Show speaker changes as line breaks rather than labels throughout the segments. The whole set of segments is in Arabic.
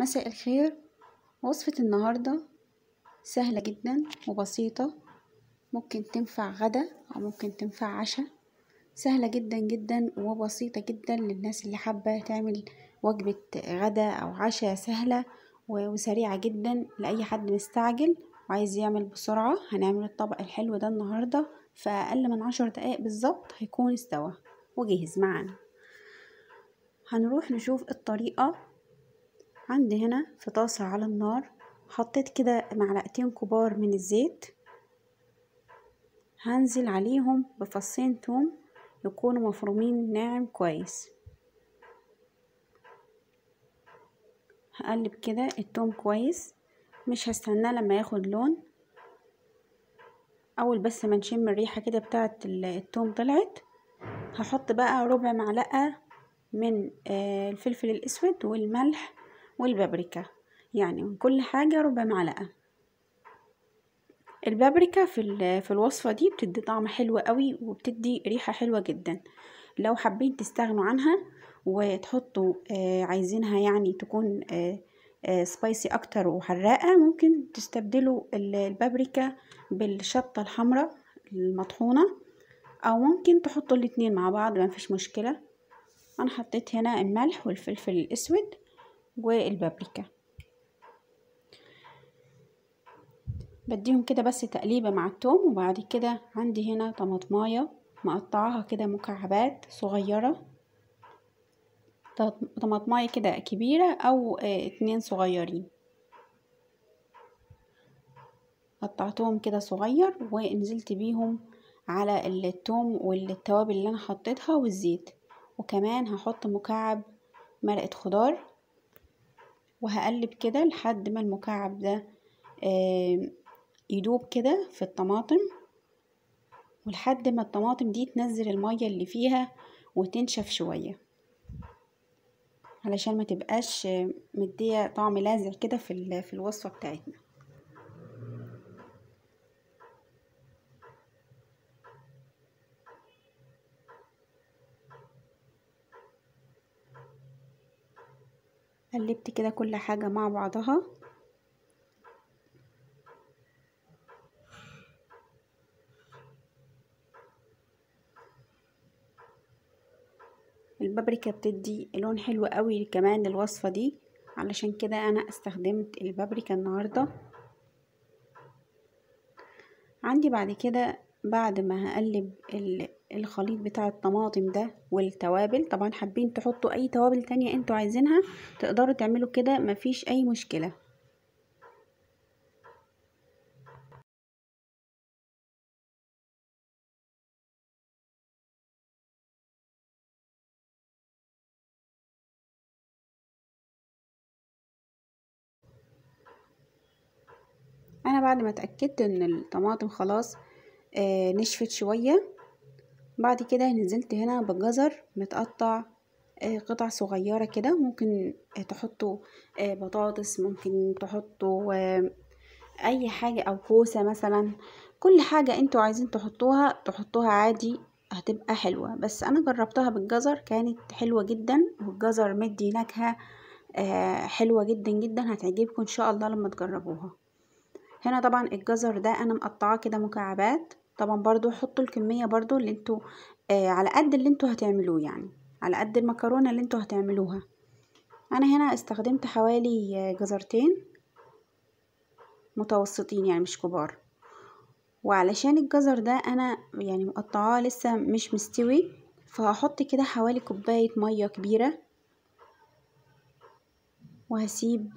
مساء الخير. وصفة النهاردة سهلة جدا وبسيطة. ممكن تنفع غدا أو ممكن تنفع عشاء. سهلة جدا جدا وبسيطة جدا للناس اللي حابة تعمل وجبة غدا أو عشاء سهلة وسريعة جدا لأي حد مستعجل وعايز يعمل بسرعة. هنعمل الطبق الحلو ده النهاردة في أقل من عشر دقايق بالظبط هيكون استوى وجهز معانا. هنروح نشوف الطريقة عندي هنا في طاسة على النار حطيت كده معلقتين كبار من الزيت. هنزل عليهم بفصين توم يكونوا مفرومين ناعم كويس. هقلب كده التوم كويس مش هستناه لما ياخد لون. أول بس ما نشم الريحة كده بتاعت التوم طلعت. هحط بقى ربع معلقة من الفلفل الأسود والملح. والبابريكا. يعني من كل حاجة ربع معلقة. البابريكا في في الوصفة دي بتدي طعم حلو قوي وبتدي ريحة حلوة جدا. لو حابين تستغنوا عنها وتحطوا آه عايزينها يعني تكون آه آه سبايسي أكتر وحراقة ممكن تستبدلوا البابريكا بالشطة الحمراء المطحونة أو ممكن تحطوا الاتنين مع بعض ما فيش مشكلة. أنا حطيت هنا الملح والفلفل الأسود. والبابريكا. بديهم كده بس تقليبة مع التوم وبعد كده عندي هنا طماطماية مقطعاها كده مكعبات صغيرة. طماطماية كده كبيرة أو اتنين صغيرين. قطعتهم كده صغير ونزلت بيهم على التوم والتوابل اللي أنا حطيتها والزيت. وكمان هحط مكعب مرقة خضار وهقلب كده لحد ما المكعب ده يدوب كده في الطماطم. ولحد ما الطماطم دي تنزل المية اللي فيها وتنشف شوية. علشان ما تبقاش مدية طعم لازع كده في الوصفة بتاعتنا. قلبت كده كل حاجة مع بعضها. البابريكا بتدي لون حلو قوي كمان للوصفة دي. علشان كده أنا استخدمت البابريكا النهاردة. عندي بعد كده بعد ما هقلب الخليط بتاع الطماطم ده والتوابل. طبعا حابين تحطوا أي توابل تانية أنتوا عايزينها تقدروا تعملوا كده مفيش أي مشكلة. أنا بعد ما اتأكدت إن الطماطم خلاص آه نشفت شوية بعد كده نزلت هنا بجزر متقطع آه قطع صغيرة كده ممكن آه تحطوا آه بطاطس ممكن تحطوا أي حاجة أو كوسة مثلا. كل حاجة أنتوا عايزين تحطوها تحطوها عادي هتبقى حلوة. بس أنا جربتها بالجزر كانت حلوة جدا والجزر مدي نكهة آه حلوة جدا جدا هتعجبكم إن شاء الله لما تجربوها. هنا طبعا الجزر ده أنا مقطعاه كده مكعبات طبعا برضو حطوا الكمية برضو اللي أنتوا آه على قد اللي أنتوا هتعملوه يعني على قد المكرونة اللي أنتوا هتعملوها. أنا هنا استخدمت حوالي جزرتين متوسطين يعني مش كبار. وعلشان الجزر ده أنا يعني مقطعاه لسه مش مستوي فهحط كده حوالي كوباية مية كبيرة. وهسيب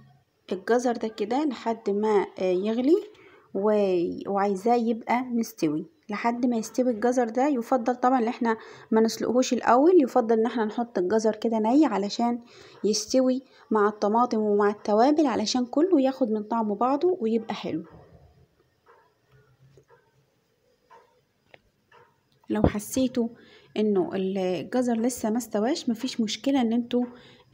الجزر ده كده لحد ما يغلي. وعايزاه يبقى مستوي. لحد ما يستوي الجزر ده يفضل طبعا إن إحنا ما نسلقهوش الأول. يفضل إن إحنا نحط الجزر كده ني علشان يستوي مع الطماطم ومع التوابل علشان كله ياخد من طعم بعضه ويبقى حلو. لو حسيتوا إنه الجزر لسه ما استواش مفيش مشكلة إن إنتوا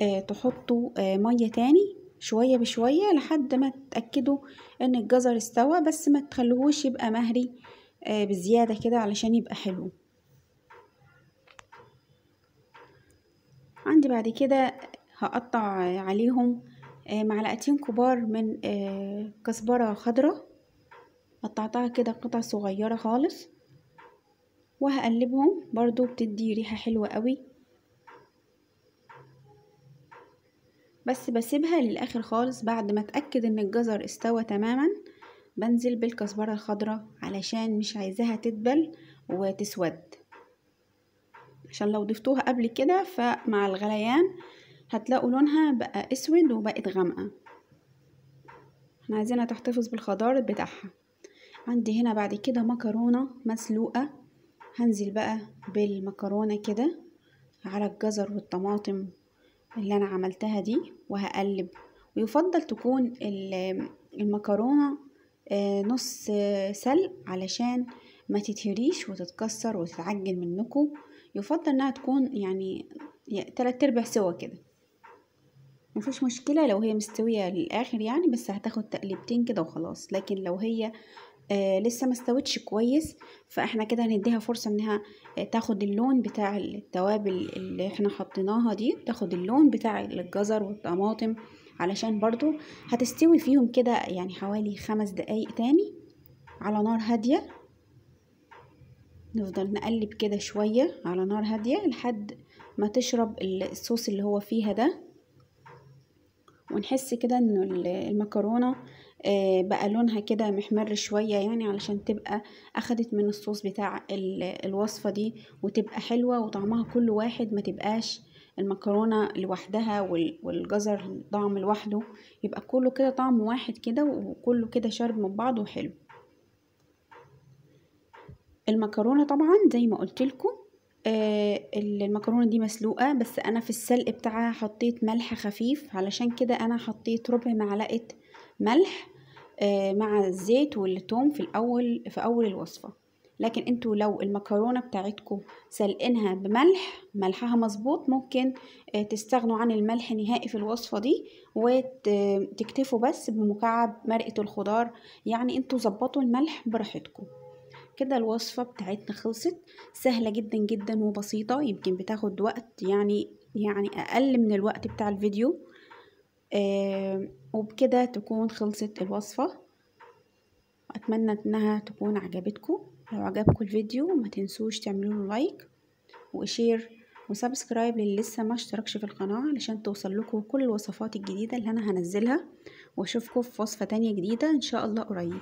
آه تحطوا آه مية تاني. شوية بشوية لحد ما تتأكدوا إن الجزر استوى بس ما تخلوهوش يبقى مهري آه بزيادة كده علشان يبقى حلو. عندي بعد كده هقطع عليهم آه معلقتين كبار من آه كزبرة خضرة قطعتها كده قطع صغيرة خالص. وهقلبهم برضو بتدي ريحة حلوة قوي. بس بسيبها للآخر خالص. بعد ما أتأكد إن الجزر استوى تماما بنزل بالكزبرة الخضراء علشان مش عايزاها تدبل وتسود. عشان لو ضفتوها قبل كده فمع الغليان هتلاقوا لونها بقى أسود وبقت غامقة. إحنا عايزينها تحتفظ بالخضار بتاعها. عندي هنا بعد كده مكرونة مسلوقة. هنزل بقى بالمكرونة كده على الجزر والطماطم اللي أنا عملتها دي وهقلب. ويفضل تكون المكرونة نص سلق علشان ما تتهريش وتتكسر وتتعجن منكم. يفضل إنها تكون يعني تلات أرباع سوا كده. مفيش مشكلة لو هي مستوية للآخر يعني بس هتاخد تقليبتين كده وخلاص. لكن لو هي آه لسه ما استوتش كويس فاحنا كده هنديها فرصة انها آه تاخد اللون بتاع التوابل اللي إحنا حطيناها دي تاخد اللون بتاع الجزر والطماطم علشان برضو هتستوي فيهم كده يعني حوالي خمس دقايق تاني على نار هادية. نفضل نقلب كده شوية على نار هادية لحد ما تشرب الصوص اللي هو فيها ده. ونحس كده انه المكرونة بقى لونها كده محمر شوية يعني علشان تبقى أخدت من الصوص بتاع الوصفة دي وتبقى حلوة وطعمها كل واحد ما تبقاش المكرونة لوحدها والجزر طعم لوحده. يبقى كله كده طعم واحد كده وكله كده شارب من بعضه وحلو. المكرونة طبعا زي ما قلت لكم آه المكرونة دي مسلوقة بس أنا في السلق بتاعها حطيت ملح خفيف علشان كده أنا حطيت ربع معلقة ملح آه مع الزيت والثوم في الأول في أول الوصفة. لكن أنتوا لو المكرونة بتاعتكم سلقينها بملح ملحها مظبوط ممكن آه تستغنوا عن الملح نهائي في الوصفة دي وتكتفوا بس بمكعب مرقة الخضار. يعني أنتوا ظبطوا الملح براحتكم كده الوصفة بتاعتنا خلصت. سهلة جدا جدا وبسيطة يمكن بتاخد وقت يعني يعني أقل من الوقت بتاع الفيديو. وبكده تكون خلصت الوصفة. أتمنى إنها تكون عجبتكم. لو عجبكم الفيديو ما تنسوش تعملوا like و share و subscribe للي لسه ما اشتركش في القناة علشان توصل لكم كل الوصفات الجديدة اللي أنا هنزلها. وأشوفكم في وصفة تانية جديدة إن شاء الله قريب.